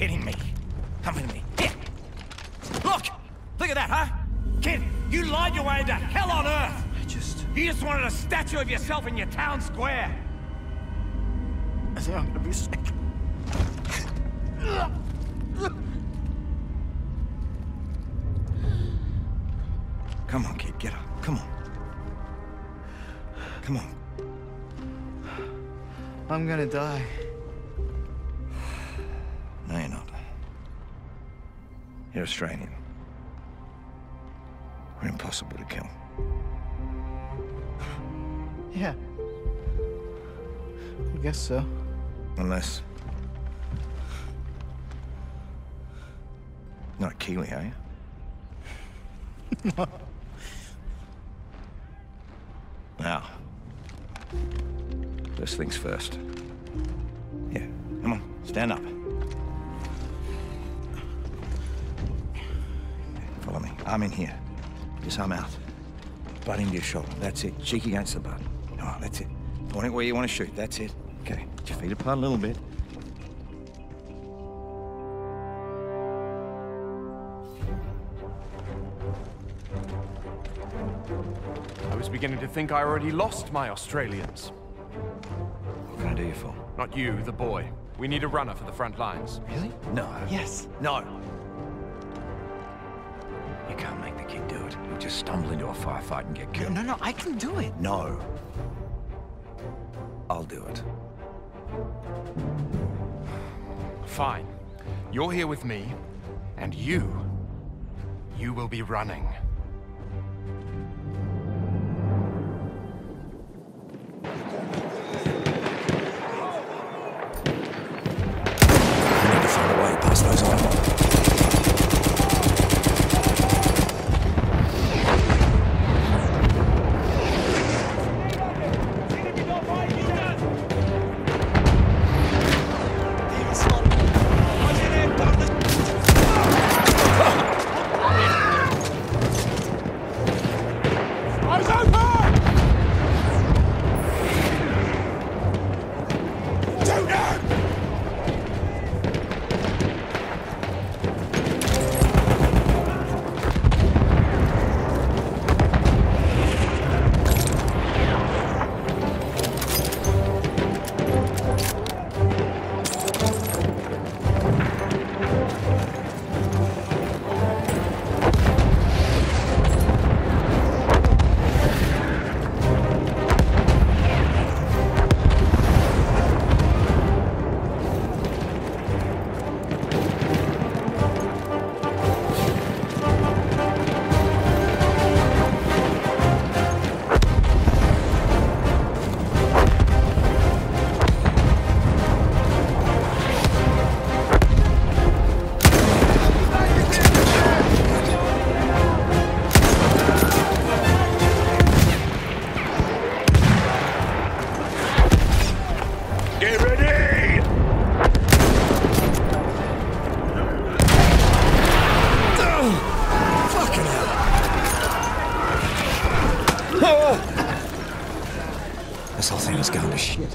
kidding me? Come with me. Here. Look! Look at that, huh? Kid, you lied your way into hell on earth! I just... You just wanted a statue of yourself in your town square! I think I'm gonna be sick. Come on, kid, get up. Come on. Come on. I'm gonna die. You're Australian. We're impossible to kill. Yeah. I guess so. Unless... Not a Kiwi, are you? Now, first things first. Yeah, come on, stand up. Follow me. Arm in here. Just arm out. Butt into your shoulder. That's it. Cheek against the butt. Oh, that's it. Point it where you want to shoot. That's it. Okay. Put your feet apart a little bit. I was beginning to think I already lost my Australians. What can I do you for? Not you, the boy. We need a runner for the front lines. Really? No. Yes. No. Stumble into a firefight and get No, killed. no, no, I can do it. No. I'll do it. Fine. You're here with me, and you... You will be running. This whole thing is going to shit.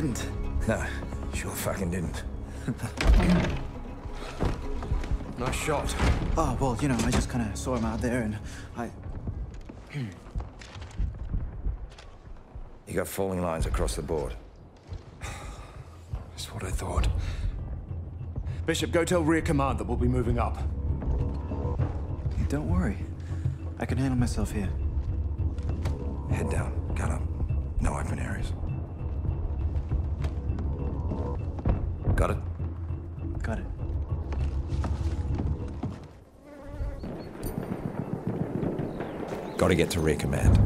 Didn't. No, sure fucking didn't. Nice shot. Oh, well, you know, I just kind of saw him out there and I. You got falling lines across the board. That's what I thought. Bishop, go tell rear command that we'll be moving up. Don't worry. I can handle myself here. Head down, gun up. No open areas. Got it? Got it. Got to get to rear command.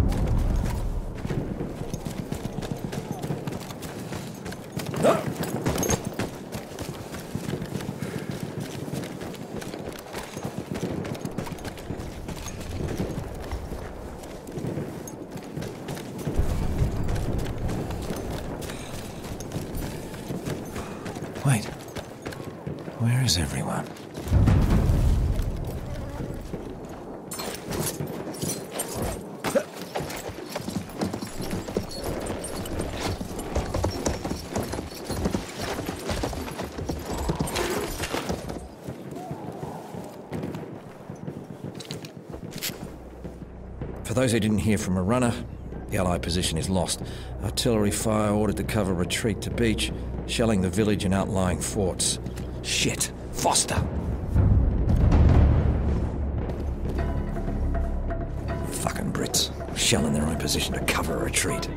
Wait. Where is everyone? For those who didn't hear from a runner, the Allied position is lost. Artillery fire ordered to cover retreat to beach, shelling the village and outlying forts. Shit! Foster! Fucking Brits. Shelling their own position to cover a retreat.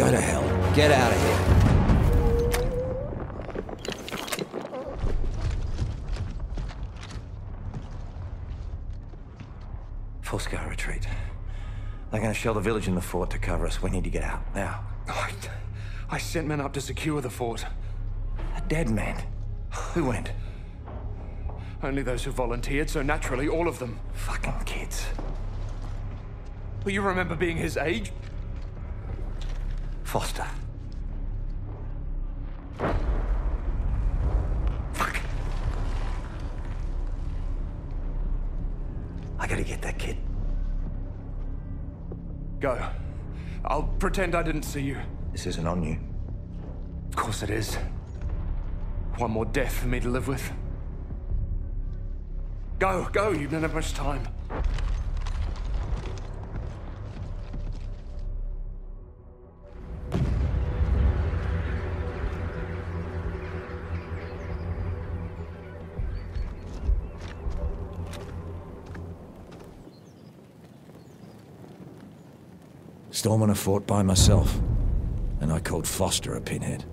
Go to hell. Get out of here. Full-scale retreat. They're gonna shell the village and the fort to cover us. We need to get out, now. I, I sent men up to secure the fort. A dead man. Who went? Only those who volunteered, so naturally, all of them. Fucking kids. But you remember being his age? Foster. Fuck. I gotta get that kid. Go. I'll pretend I didn't see you. This isn't on you. Of course it is. One more death for me to live with. Go, go, you don't have much time. Storming a fort by myself. And I called Foster a pinhead.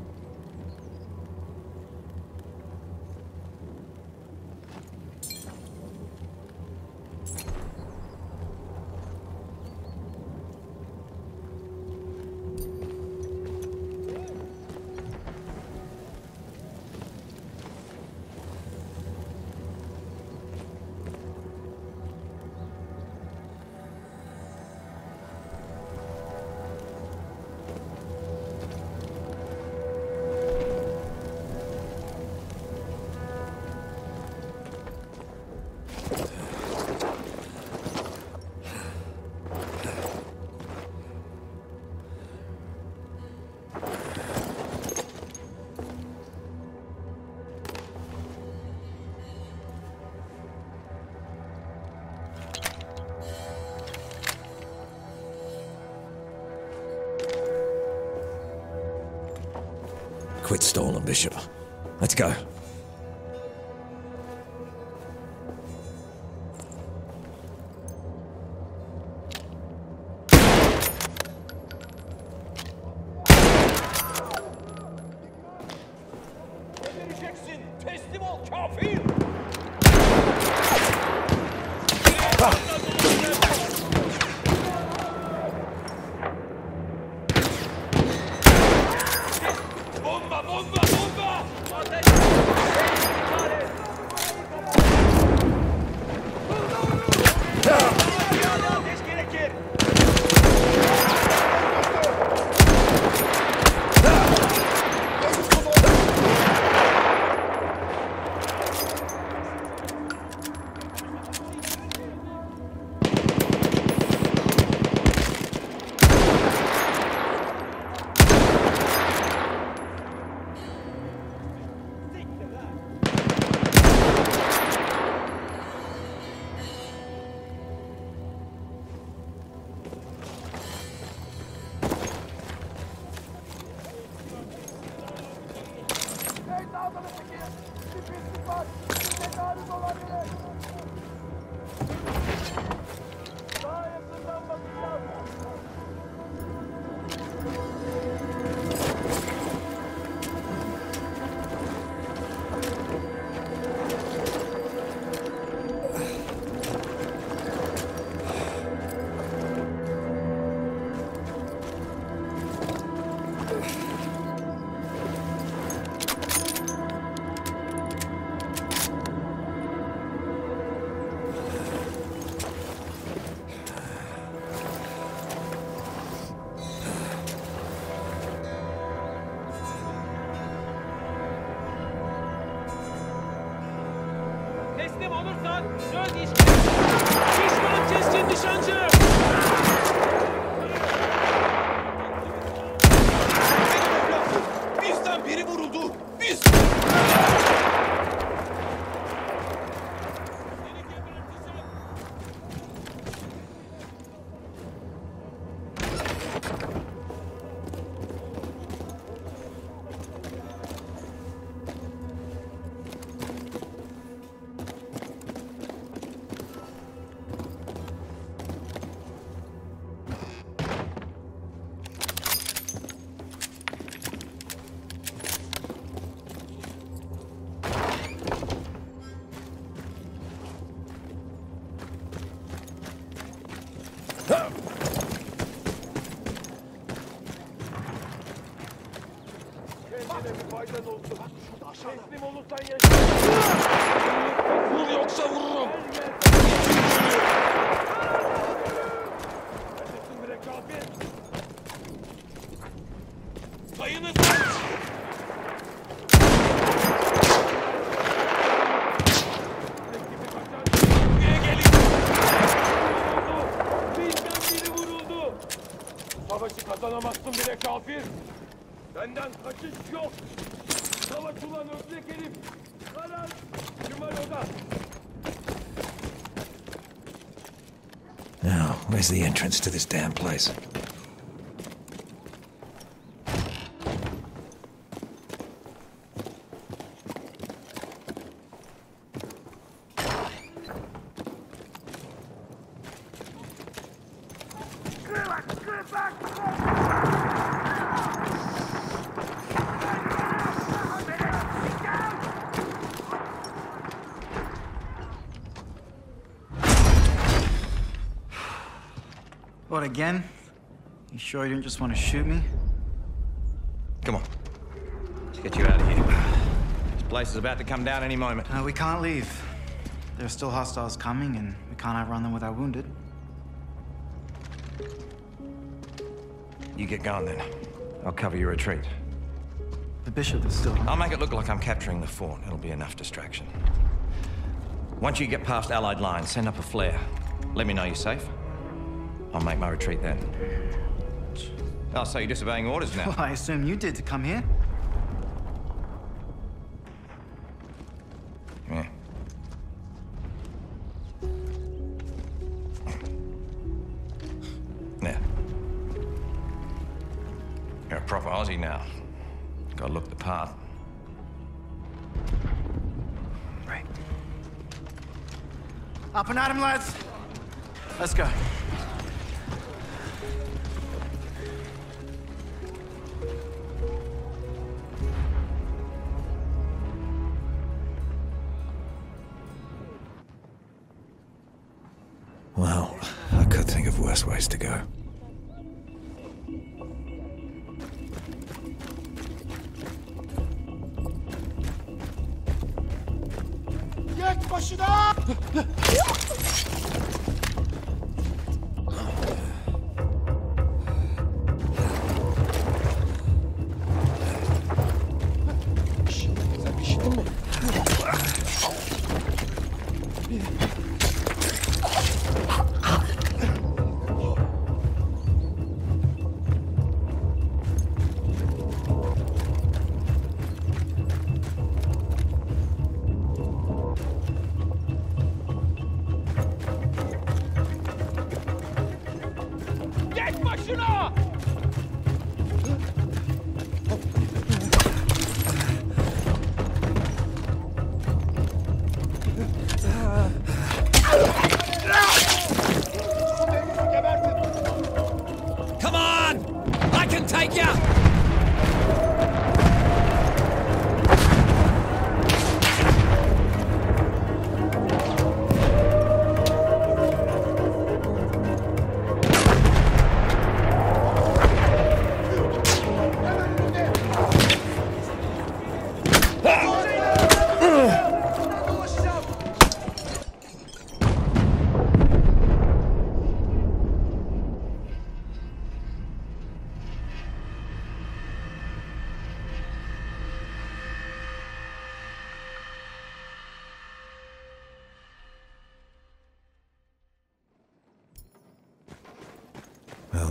Where's the entrance to this damn place? What, again? You sure you didn't just want to shoot me? Come on. Let's get you out of here. This place is about to come down any moment. Uh, we can't leave. There are still hostiles coming, and we can't outrun them with our wounded. You get going then. I'll cover your retreat. The bishop is still. I'll make it look like I'm capturing the fort. It'll be enough distraction. Once you get past Allied lines, send up a flare. Let me know you're safe. I'll make my retreat then. Oh, so you're disobeying orders now? Well, I assume you did to come here. Worse ways to go. Take you!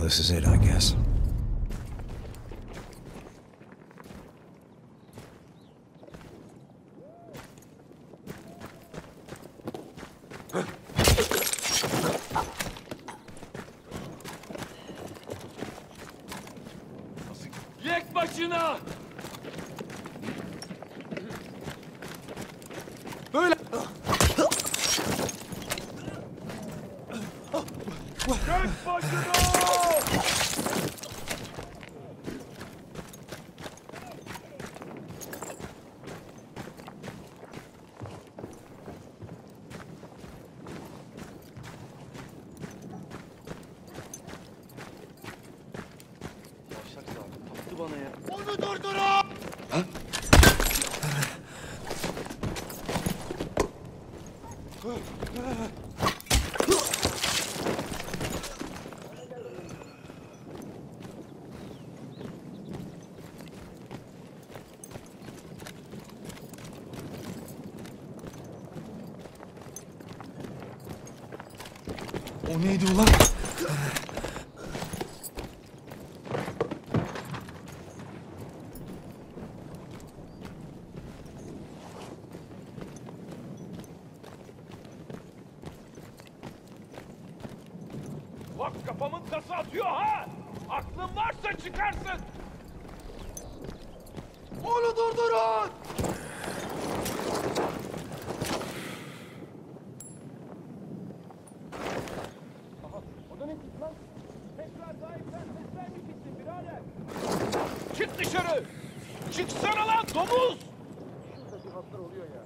This is it, I guess. Yek başına! Böyle. Yek neydi ulan? Çık dışarı! Çıksana lan domuz! Şurada bir hatlar oluyor ya.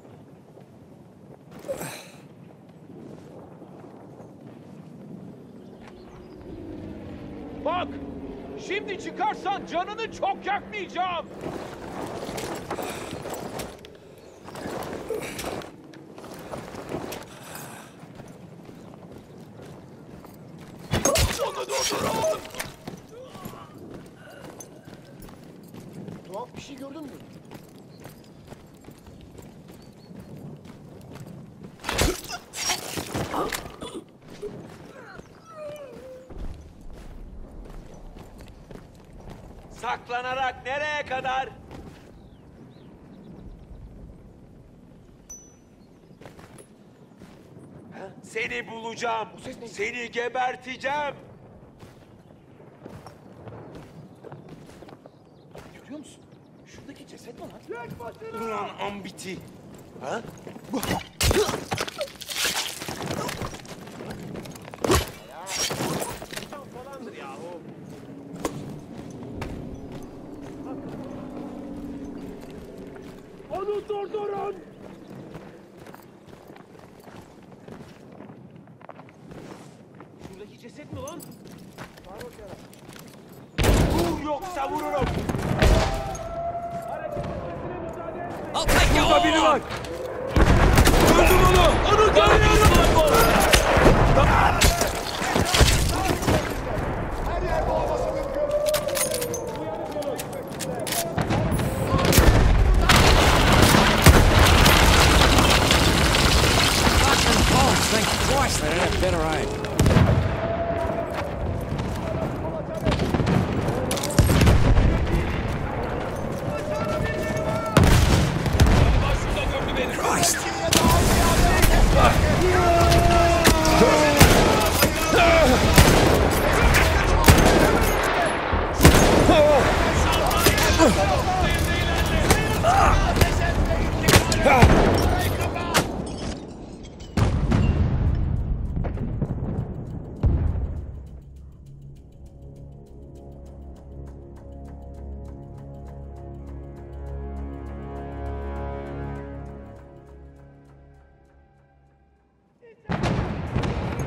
Bak! Şimdi çıkarsan canını çok yakmayacağım. Seni geberteceğim. Görüyor musun? Şuradaki ceset mi lan? Ulan ambiti. Ha? falandır ya o. Onu durdurun!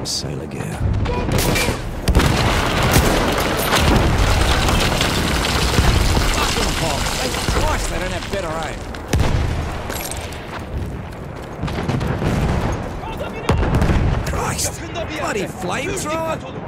Sailor gear. Twice, they don't have better aim. Christ! Bloody flamethrower!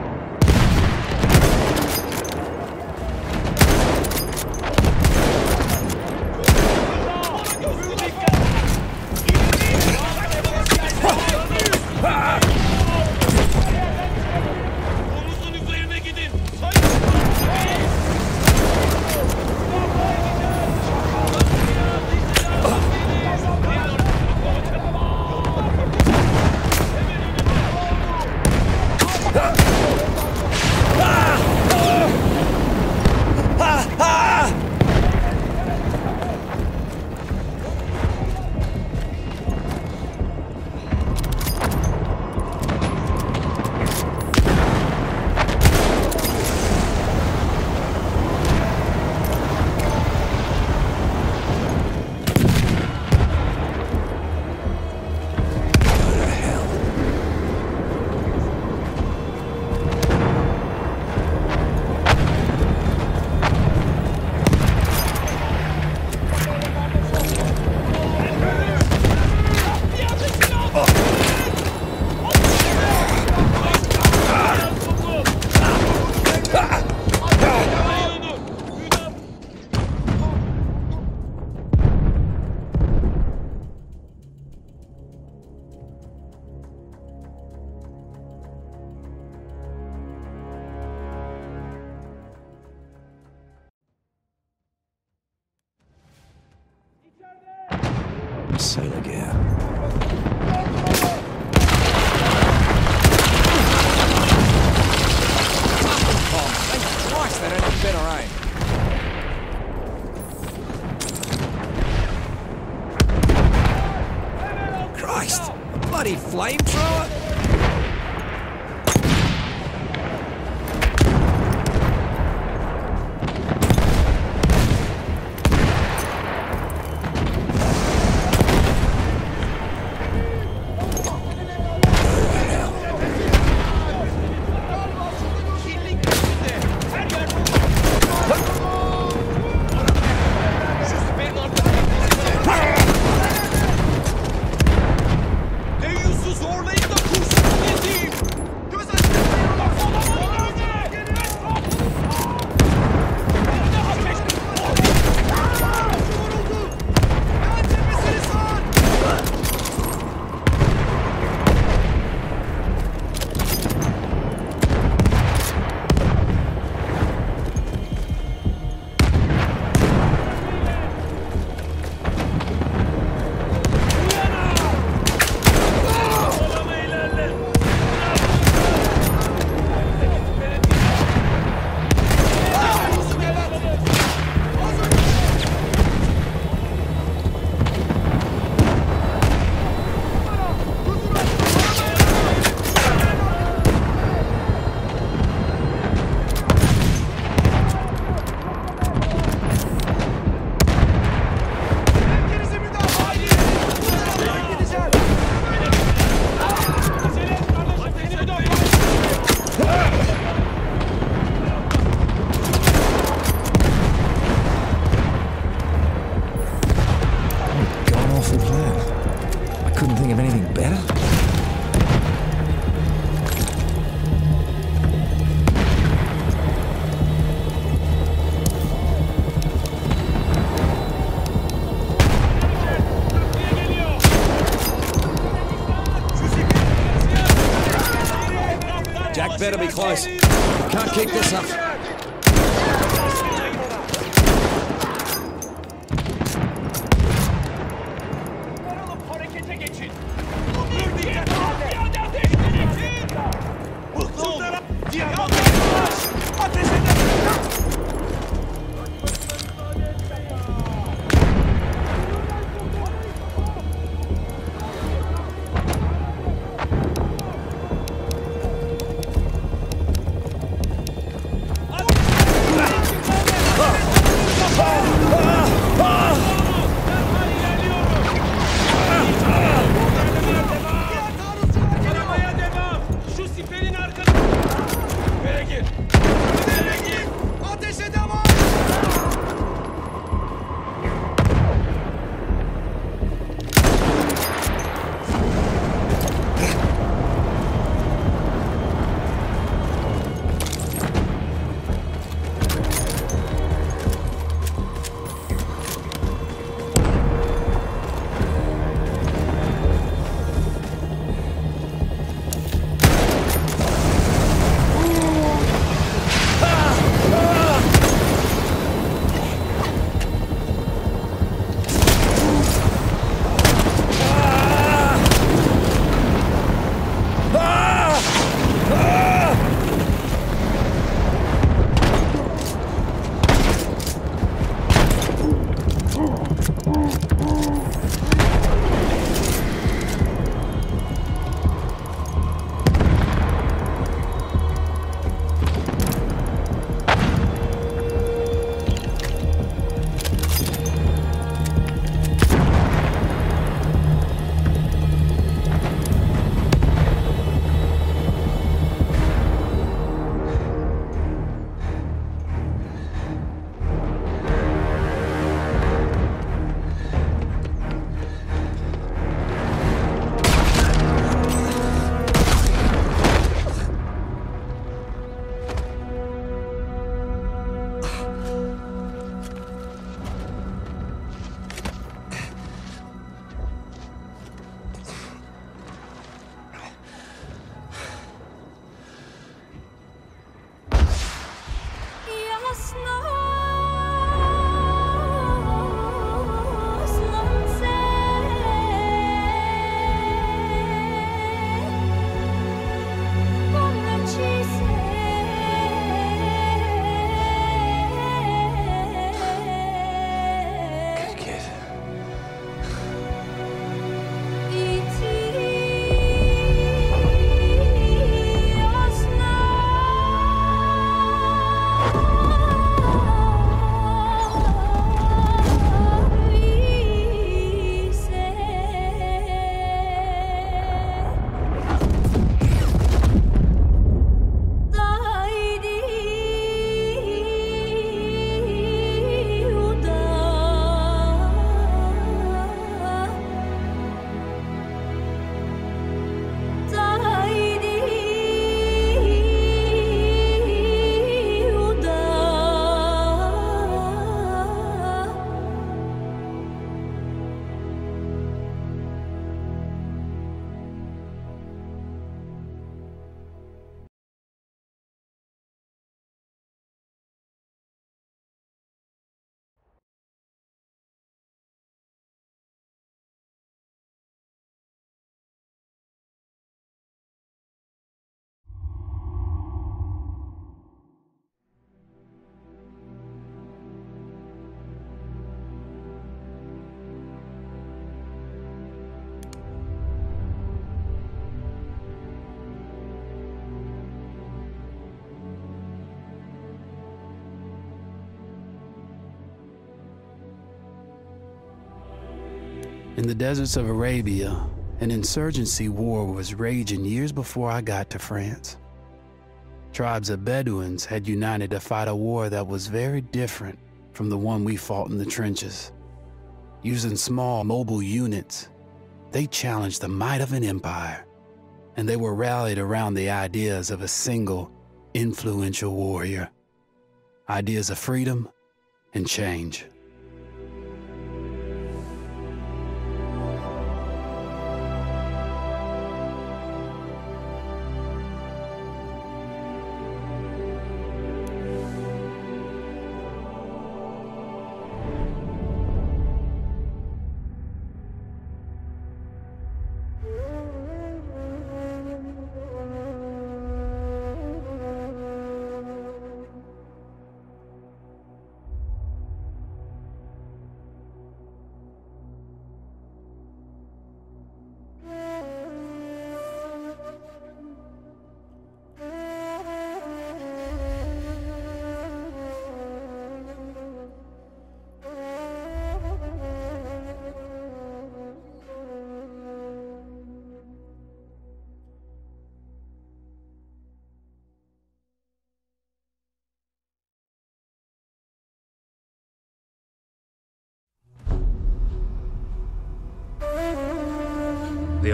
In the deserts of Arabia, an insurgency war was raging years before I got to France. Tribes of Bedouins had united to fight a war that was very different from the one we fought in the trenches. Using small mobile units, they challenged the might of an empire, and they were rallied around the ideas of a single, influential warrior. Ideas of freedom and change.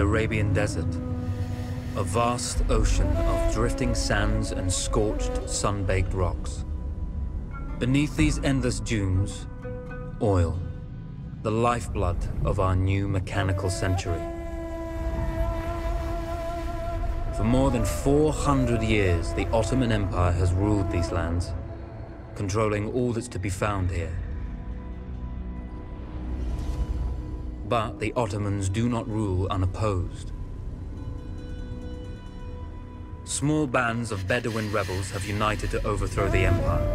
Arabian Desert. A vast ocean of drifting sands and scorched, sun-baked rocks. Beneath these endless dunes, oil, the lifeblood of our new mechanical century. For more than 400 years, the Ottoman Empire has ruled these lands, controlling all that's to be found here. But the Ottomans do not rule unopposed. Small bands of Bedouin rebels have united to overthrow the empire.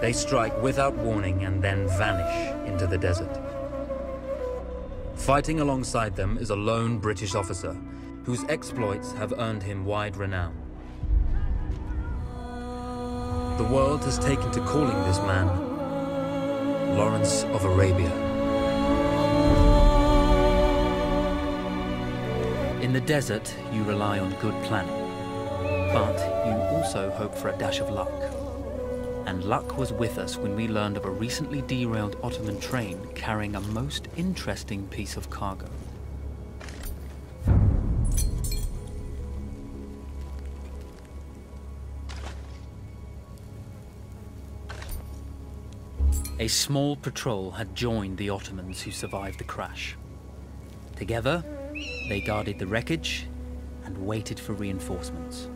They strike without warning and then vanish into the desert. Fighting alongside them is a lone British officer whose exploits have earned him wide renown. The world has taken to calling this man Lawrence of Arabia. In the desert, you rely on good planning, but you also hope for a dash of luck. And luck was with us when we learned of a recently derailed Ottoman train carrying a most interesting piece of cargo. A small patrol had joined the Ottomans who survived the crash. Together, they guarded the wreckage and waited for reinforcements.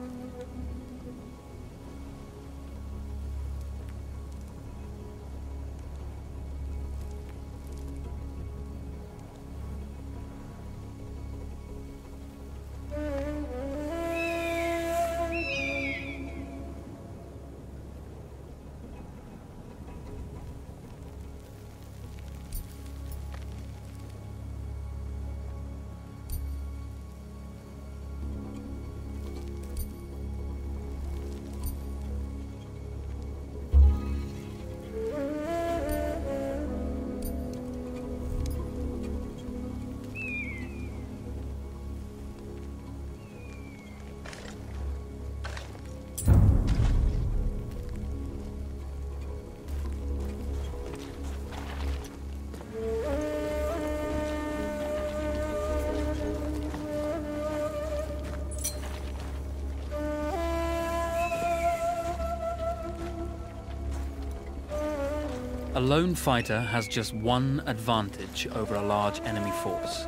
A lone fighter has just one advantage over a large enemy force.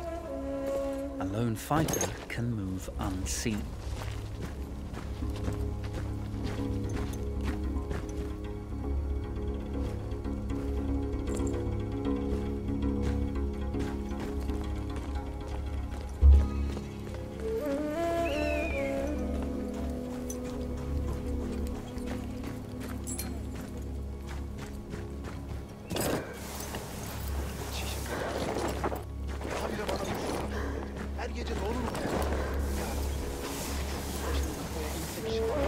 A lone fighter can move unseen. Sure.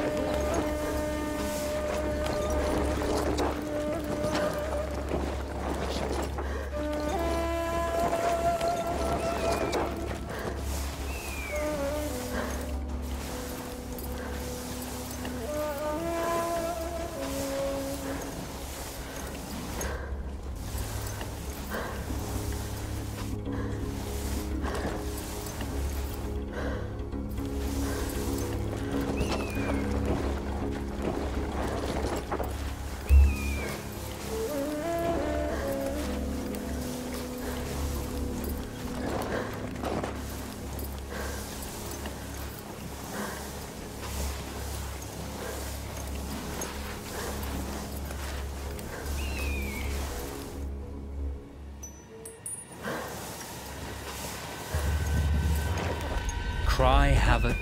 Cry havoc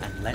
and let